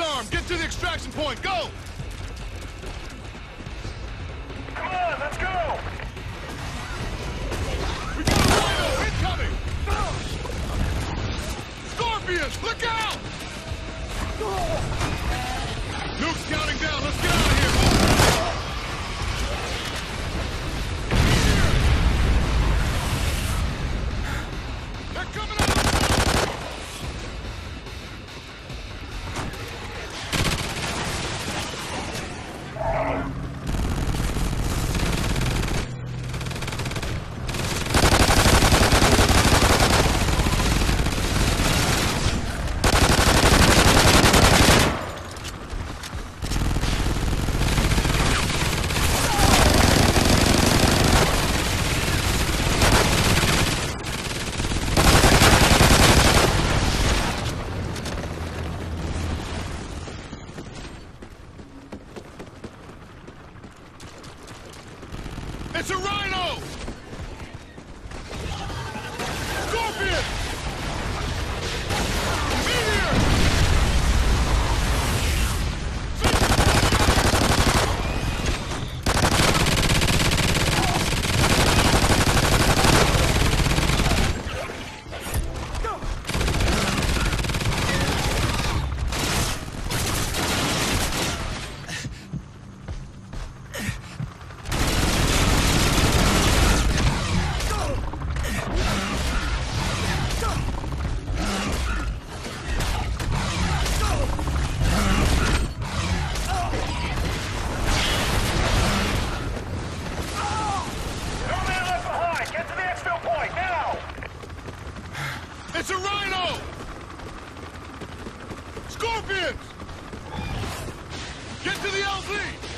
armed. Get to the extraction point. Go! Come on, let's go! We got a rhino incoming! Scorpions, look out! Nuke's counting down. Let's get It's a rhino! Scorpion! Meteor! No man left behind! Get to the exfil point, now! It's a rhino! Scorpions! Get to the LZ!